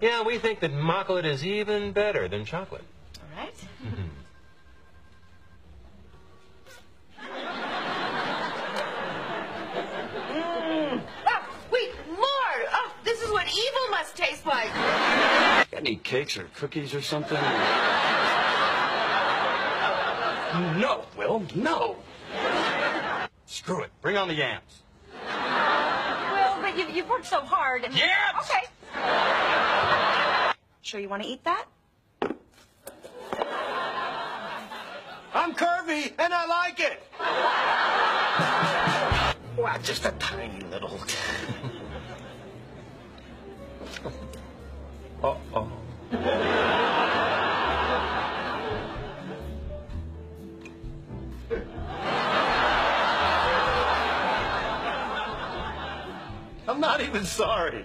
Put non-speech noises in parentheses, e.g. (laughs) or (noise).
Yeah, we think that Mockolate is even better than chocolate. All right. (laughs) Mm. Ah, wait, more! Oh, this is what evil must taste like. Got any cakes or cookies or something? no, Will, no. Screw it. Bring on the yams. Well, but you, you've worked so hard. And... Yams! Okay. Sure you want to eat that? I'm curvy and I like it. Well, just a tiny little. Uh-oh. I'm not even sorry.